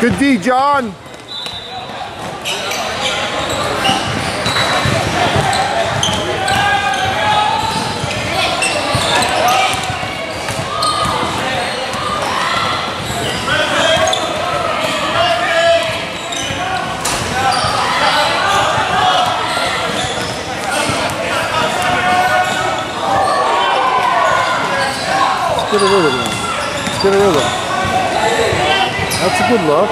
Good D, John. Get a rhythm. Let's get a rhythm. That's a good look.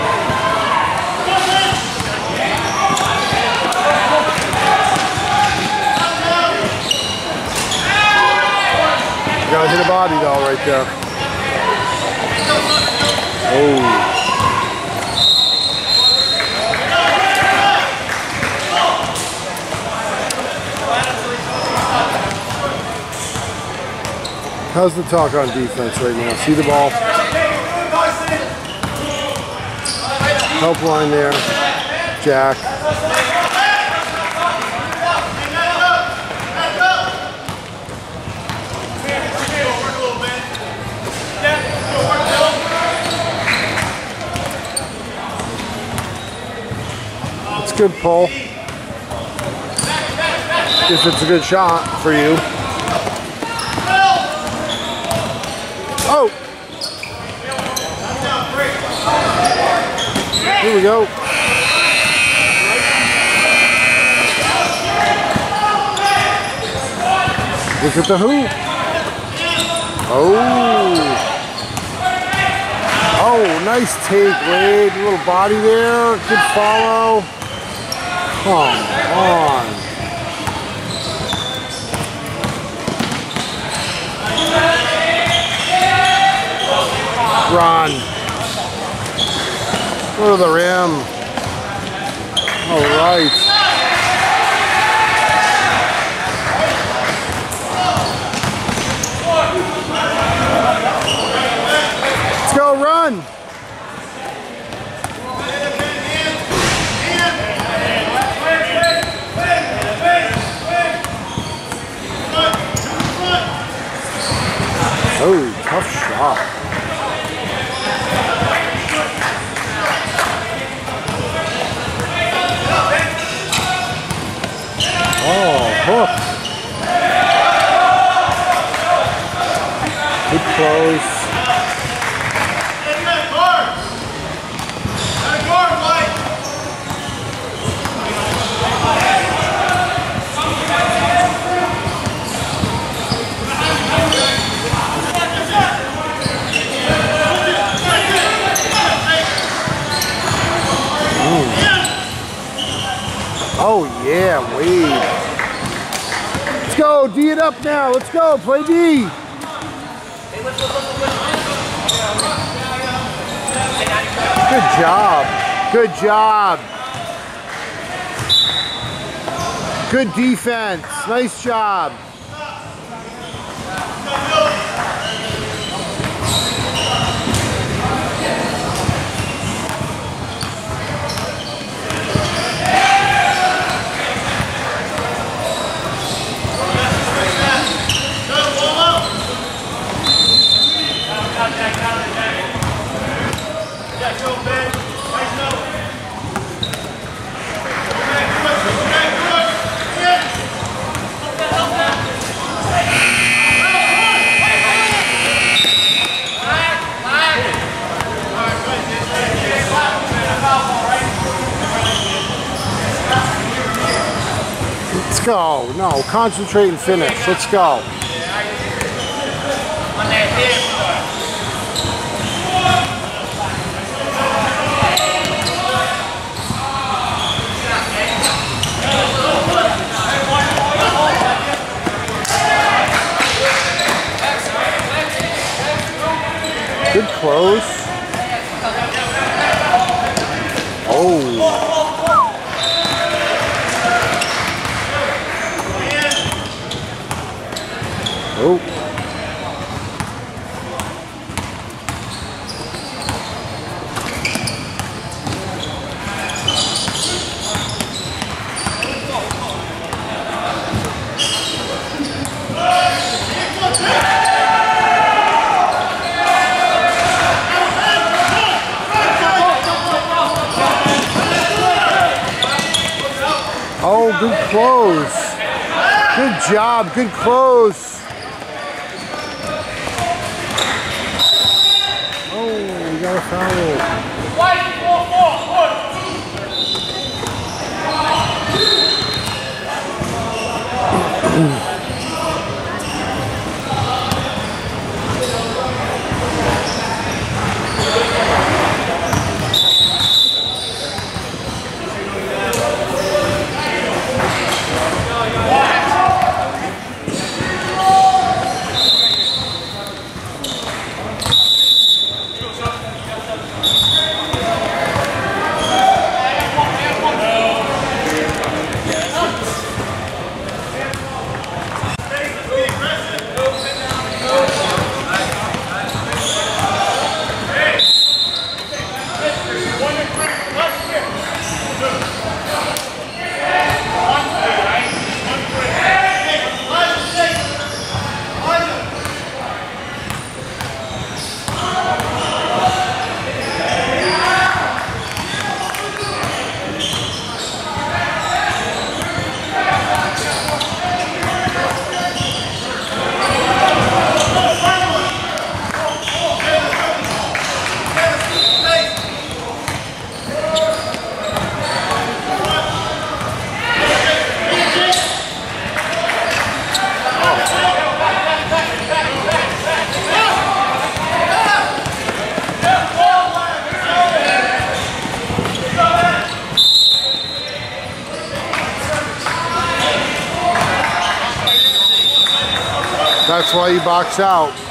You gotta hit a body though right there. Oh. How's the talk on defense right now? See the ball? Help line there. Jack. It's good pull. If it's a good shot for you. Oh! Here we go. Look at the hoop. Oh. Oh, nice take, Wade. Little body there. Good follow. Come on. Run. Go to the rim. All right. Let's go run. Oh, tough shot. Close. Oh yeah, Wade. Let's go, D it up now. Let's go, play D. Good job. Good job. Good defense. Nice job. Let's go. No, concentrate and finish. Let's go. Good close. Oh. Oh. good close. Good job, good close. Oh, we got a foul. White. That's why you box out.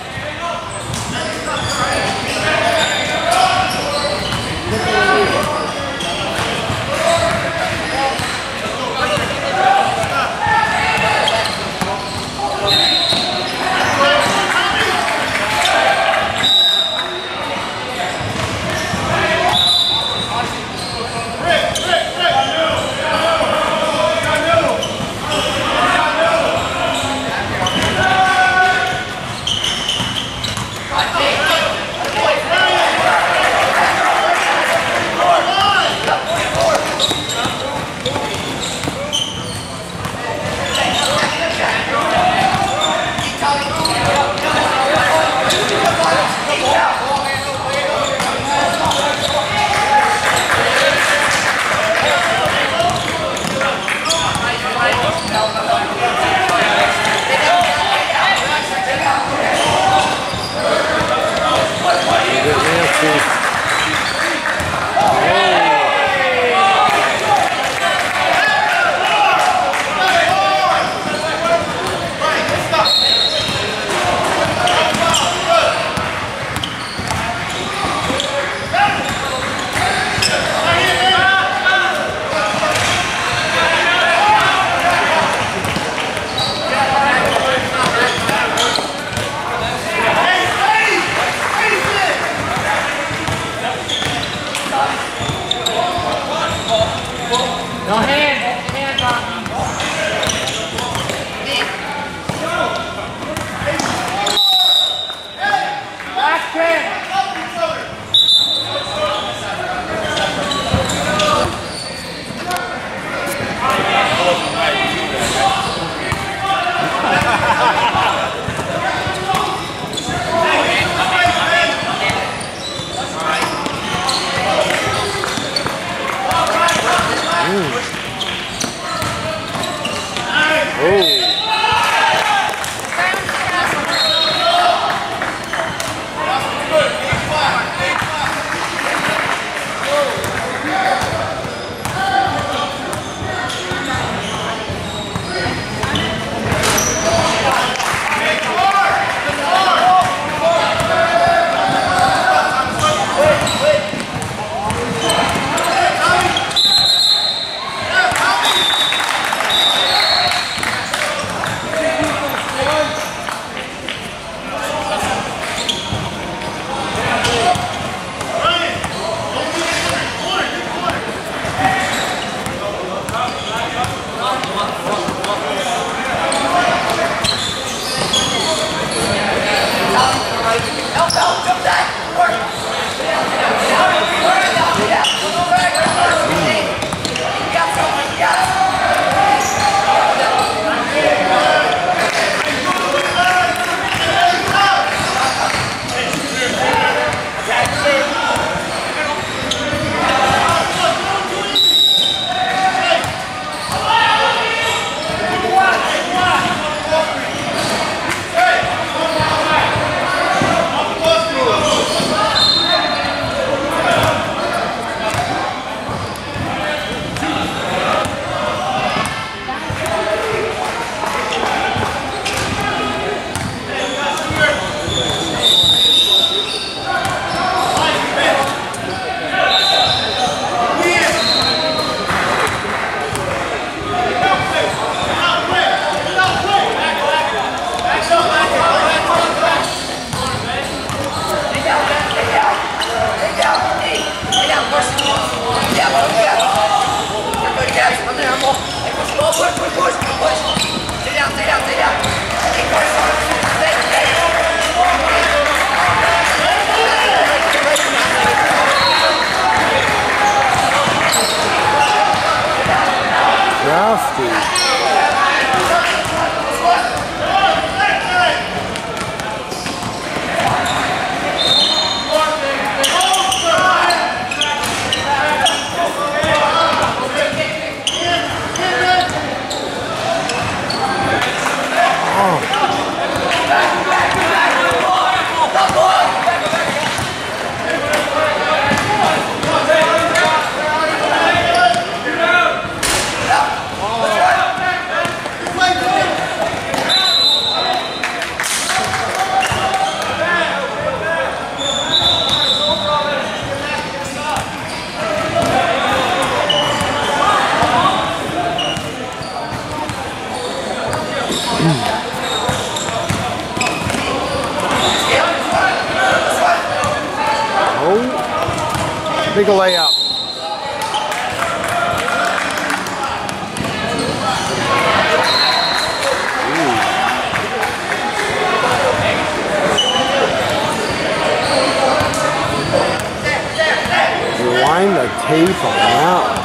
On that one.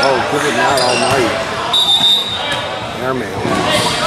Oh, give it not all night. Airmail.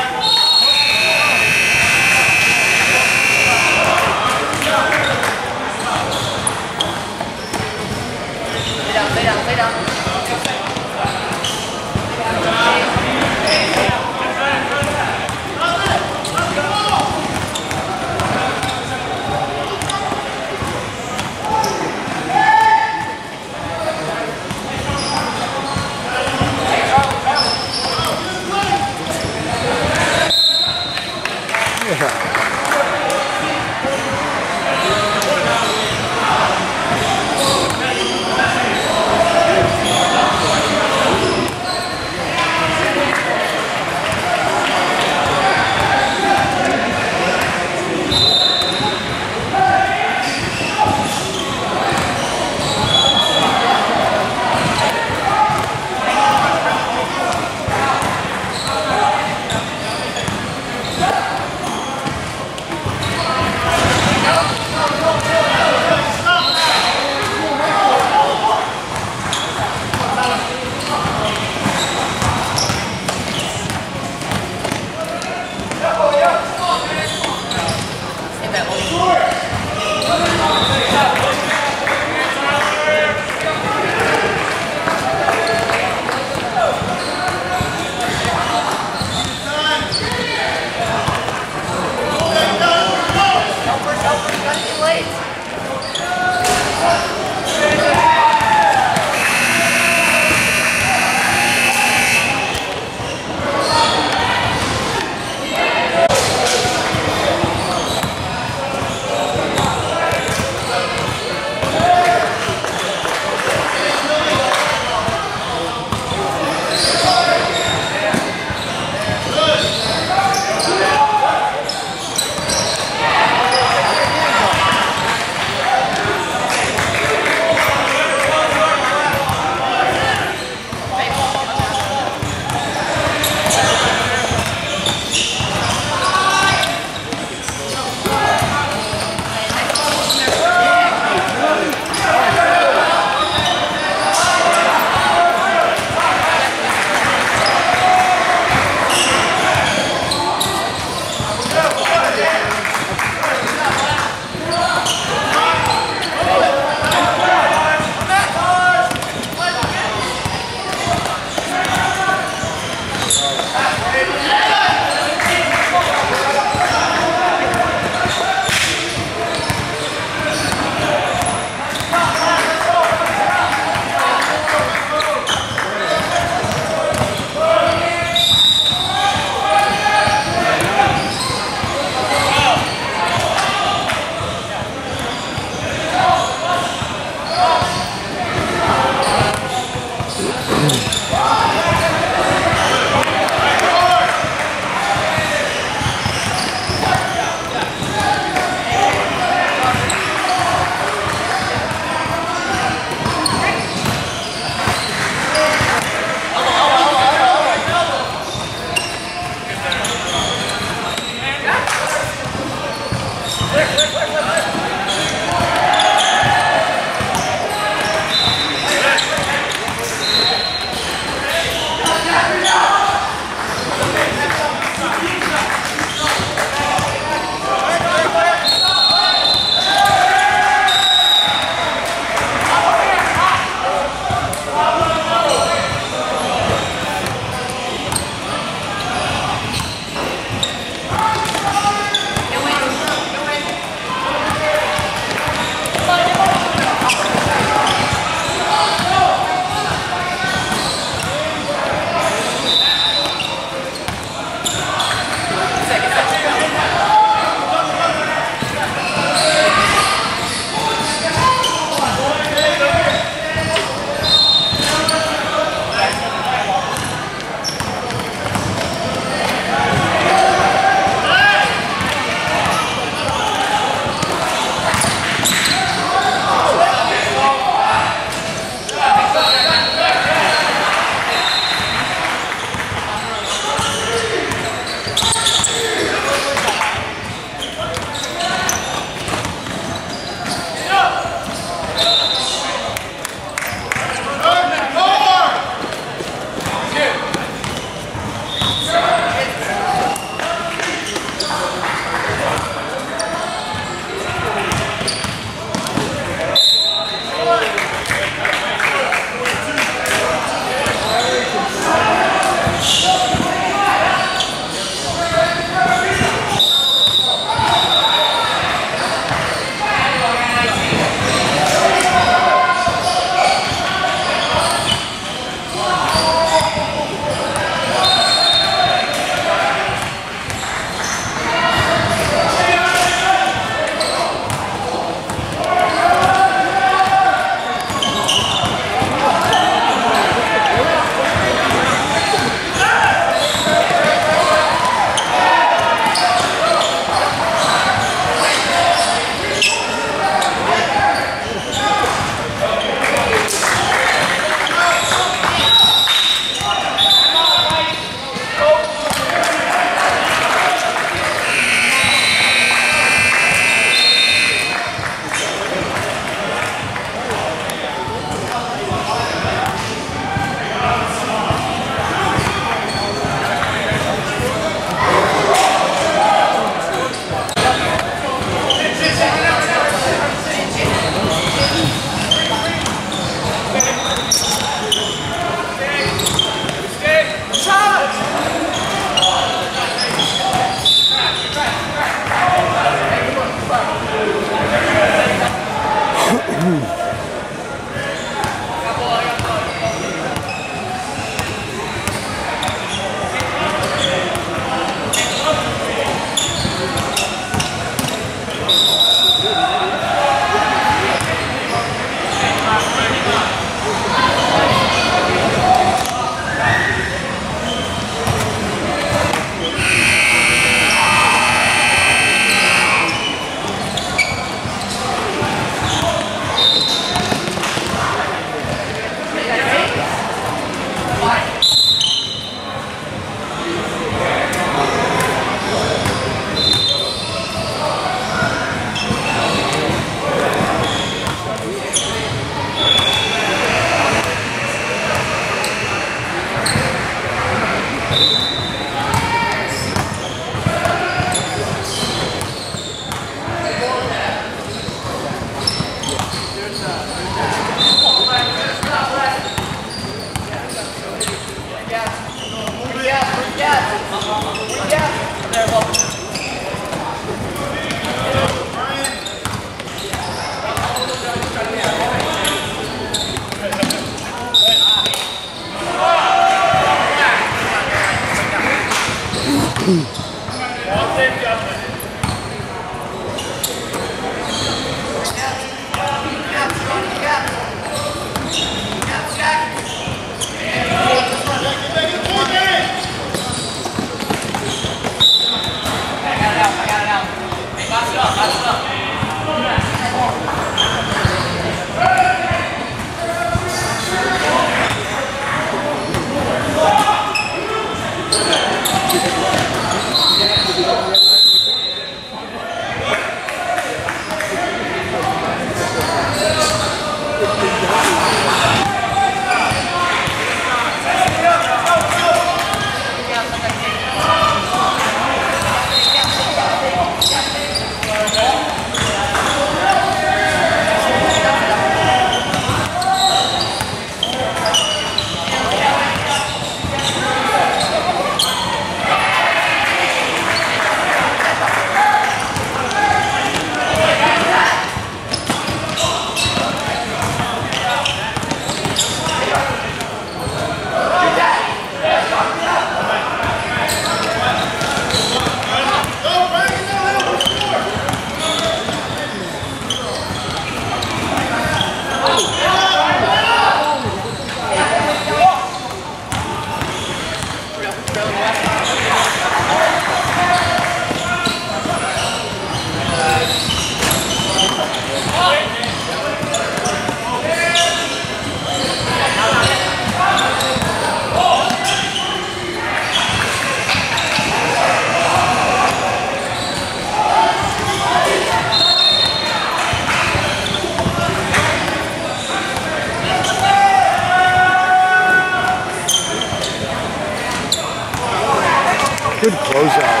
Good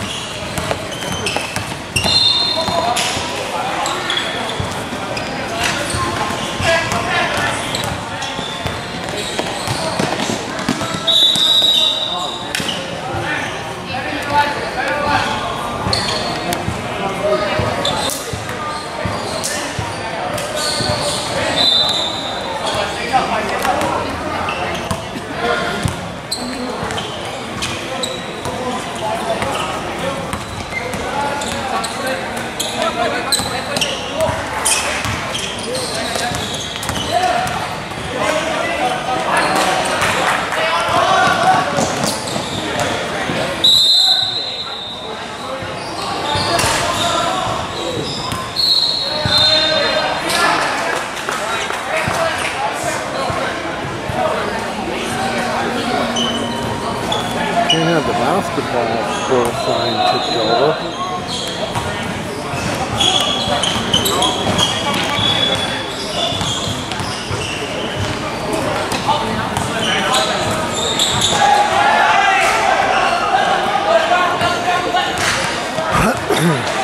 Mm-hmm.